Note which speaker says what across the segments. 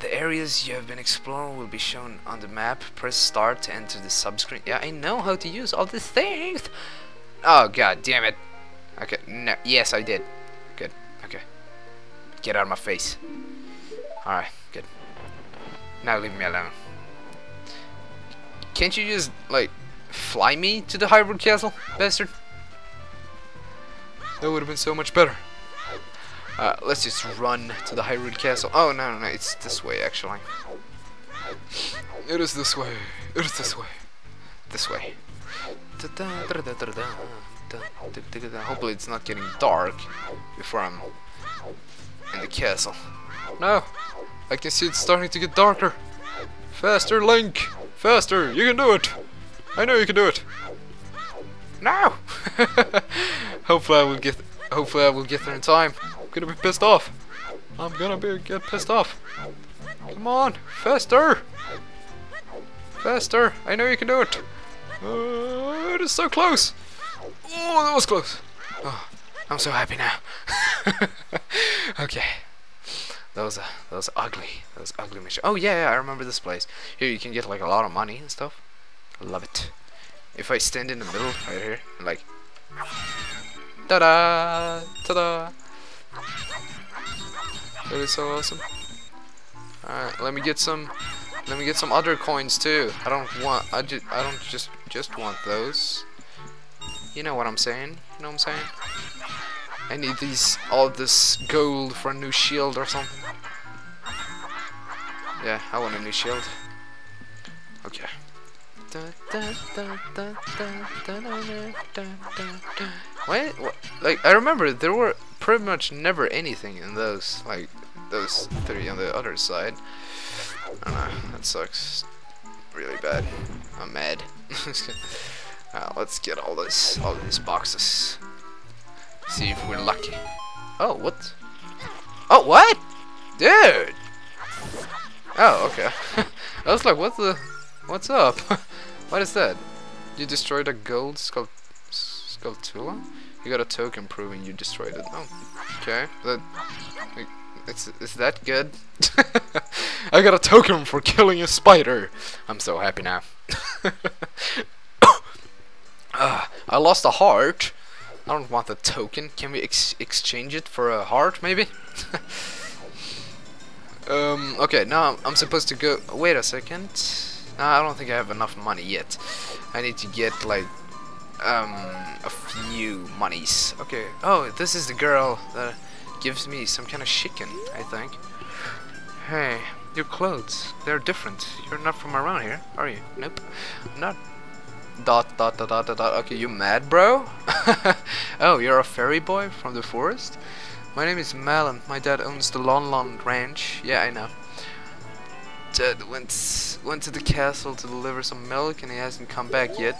Speaker 1: the areas you have been exploring will be shown on the map. Press start to enter the subscreen. Yeah, I know how to use all these things. Oh god damn it. Okay, no, yes I did. Good. Okay. Get out of my face. Alright, good. Now leave me alone. Can't you just like fly me to the Hyrule Castle, bastard? That would have been so much better. Uh, let's just run to the Hyrule Castle. Oh, no, no, no, it's this way, actually. It is this way. It is this way. This way. Hopefully it's not getting dark before I'm in the castle. No! I can see it's starting to get darker. Faster, Link! Faster! You can do it! I know you can do it! No! hopefully I will get hopefully I will get there in time. I'm gonna be pissed off. I'm gonna be get pissed off. Come on, faster! Faster! I know you can do it. Uh, it is so close. Oh, that was close. Oh, I'm so happy now. okay. That was a that was ugly. That was ugly mission. Oh yeah, yeah, I remember this place. Here you can get like a lot of money and stuff. I love it. If I stand in the middle right here, like ta-da, ta-da. That is so awesome. Alright, let me get some let me get some other coins too. I don't want I just I don't just just want those. You know what I'm saying? You know what I'm saying? I need these all this gold for a new shield or something. Yeah, I want a new shield. Okay. What? what? Like I remember there were pretty much never anything in those like those three on the other side. I don't know. That sucks. Really bad. I'm mad. uh, let's get all this all these boxes. See if we're lucky. Oh, what? Oh, what? Dude! Oh, okay. I was like, what the... What's up? what is that? You destroyed a gold skull... Skulltula? You got a token proving you destroyed it. Oh, okay. That... It's, is that good? I got a token for killing a spider. I'm so happy now. uh, I lost a heart. I don't want the token. Can we ex exchange it for a heart, maybe? um, okay, now I'm supposed to go... Wait a second. No, I don't think I have enough money yet. I need to get, like, um, a few monies. Okay. Oh, this is the girl that gives me some kind of chicken, I think. Hey, your clothes, they're different. You're not from around here, are you? Nope. I'm not Dot dot dot dot dot dot. Okay, you mad, bro? oh, you're a fairy boy from the forest? My name is Malon. My dad owns the Lon Lon Ranch. Yeah, I know. Dad went went to the castle to deliver some milk, and he hasn't come back yet.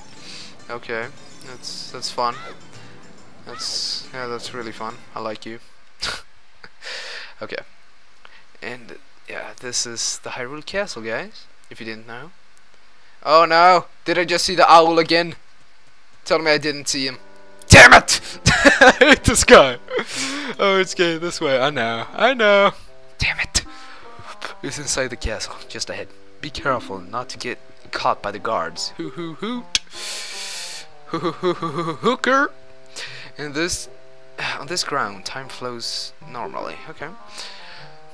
Speaker 1: Okay, that's that's fun. That's yeah, that's really fun. I like you. okay, and yeah, this is the Hyrule Castle, guys. If you didn't know. Oh no! Did I just see the owl again? Tell me I didn't see him. Damn it! I hate this guy! Oh, it's going this way. I know. I know. Damn it! He's inside the castle, just ahead. Be careful not to get caught by the guards. Hoo hoo hoot! Hoo hoo hoo hoo hoo hooker! In this, on this ground, time flows normally. Okay.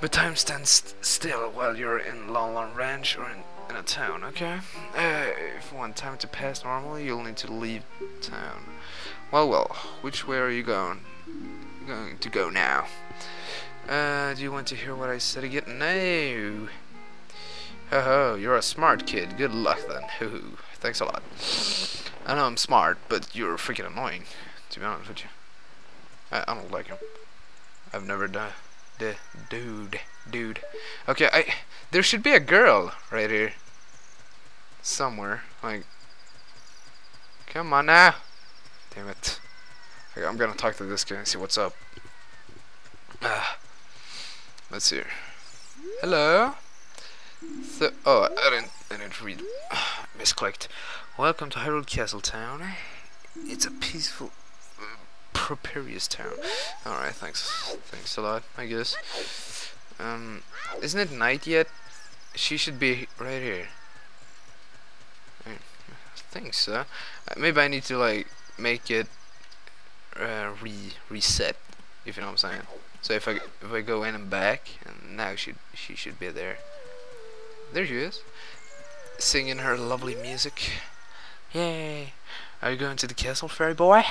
Speaker 1: But time stands still while you're in Lon Lon Ranch or in in a town, okay? Uh, if you want time to pass normally, you'll need to leave town. Well, well, which way are you going? Going to go now? Uh, do you want to hear what I said again? No. Ho ho, you're a smart kid. Good luck then. Hoo hoo. Thanks a lot. I know I'm smart, but you're freaking annoying, to be honest with you. I, I don't like him. I've never done the dude dude. Okay I there should be a girl right here somewhere like come on now. Damn it. Okay, I'm gonna talk to this guy and see what's up. Ah. let's see hello? So oh I didn't I didn't read misclicked. Welcome to Hyrule Castle Town. It's a peaceful Properious town. Alright, thanks. Thanks a lot, I guess. Um, isn't it night yet? She should be right here. I think so. Uh, maybe I need to like make it uh, re reset, if you know what I'm saying. So if I if I go in and back, and now she she should be there. There she is, singing her lovely music. Yay! Are you going to the castle, fairy boy?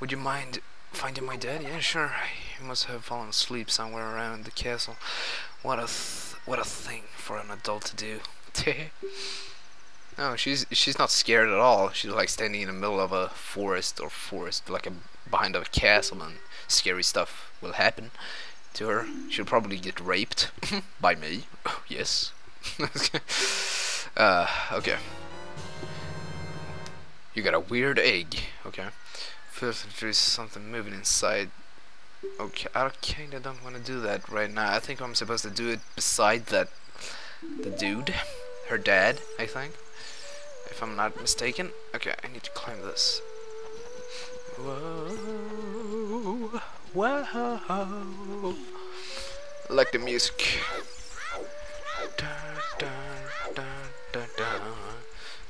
Speaker 1: Would you mind finding my dad? Yeah, sure. He must have fallen asleep somewhere around the castle. What a what a thing for an adult to do. no, she's she's not scared at all. She's like standing in the middle of a forest or forest, like a behind a castle, and scary stuff will happen to her. She'll probably get raped by me. yes. uh, okay. You got a weird egg. Okay. Feels like there's something moving inside. Okay, I kinda don't want to do that right now. I think I'm supposed to do it beside that the dude, her dad, I think, if I'm not mistaken. Okay, I need to climb this. Whoa, whoa, like the music. Dun, dun, dun,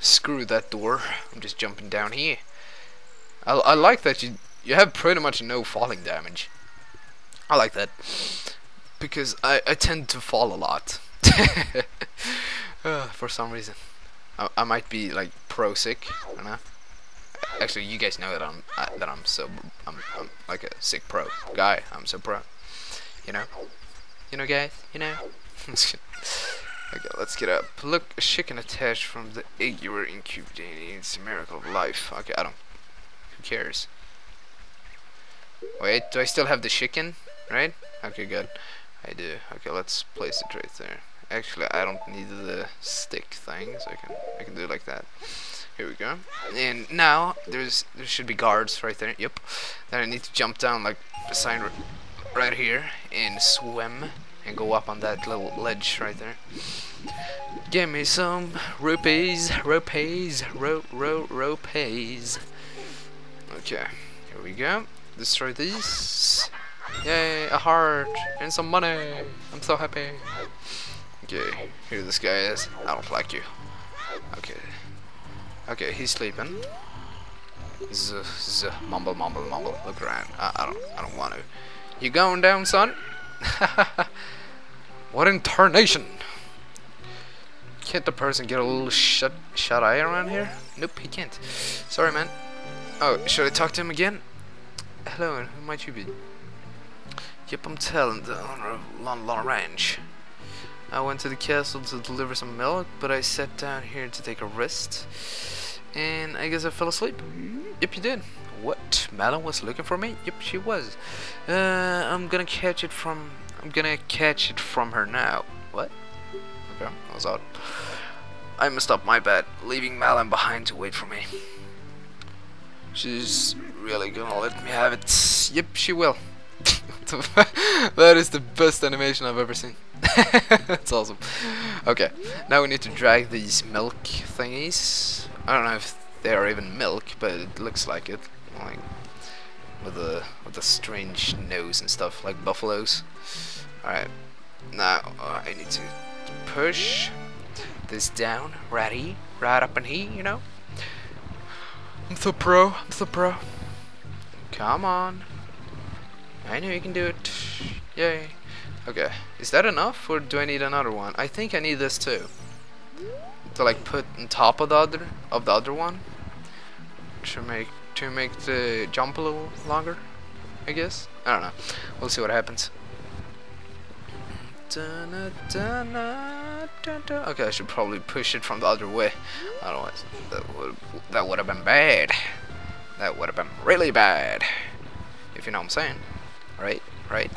Speaker 1: Screw that door. I'm just jumping down here. I, I like that you you have pretty much no falling damage. I like that because I, I tend to fall a lot uh, for some reason. I, I might be like pro sick. I don't know. Actually, you guys know that I'm uh, that I'm so I'm, I'm like a sick pro guy. I'm so pro. You know. You know, guys. You know. okay, let's get up. Look, a chicken attached from the egg you were incubating. It's a miracle of life. Okay, I don't. Cares? Wait, do I still have the chicken? Right? Okay, good. I do. Okay, let's place it right there. Actually, I don't need the stick thing, so I can I can do it like that. Here we go. And now there's there should be guards right there. Yep. Then I need to jump down like the sign right here and swim and go up on that little ledge right there. Give me some rupees, rupees, ro ro rupees. Okay, here we go. Destroy these. Yay, a heart and some money. I'm so happy. Okay, here this guy is. I don't like you. Okay. Okay, he's sleeping. Z z mumble mumble mumble. Look around. I, I don't I don't want to. You going down, son? what in tarnation? Can't the person get a little shut shut eye around here? Nope, he can't. Sorry, man. Oh, should I talk to him again? Hello, who might you be? Yep, I'm Talon the owner of Lon Ranch. I went to the castle to deliver some milk, but I sat down here to take a rest. And I guess I fell asleep. Yep, you did. What? Malon was looking for me? Yep, she was. Uh, I'm gonna catch it from... I'm gonna catch it from her now. What? Okay, that was odd. I messed up my bad, leaving Malon behind to wait for me. She's really gonna let me have it. Yep, she will. that is the best animation I've ever seen. That's awesome. Okay, now we need to drag these milk thingies. I don't know if they are even milk, but it looks like it. Like with the with the strange nose and stuff, like buffaloes. Alright, now uh, I need to push this down, ready, right up in here, you know. I'm so pro. I'm so pro. Come on. I know you can do it. Yay. Okay. Is that enough or do I need another one? I think I need this too. To like put on top of the other of the other one. To make to make the jump a little longer, I guess. I don't know. We'll see what happens. Okay, I should probably push it from the other way. Otherwise, that would that would have been bad. That would have been really bad. If you know what I'm saying right? Right?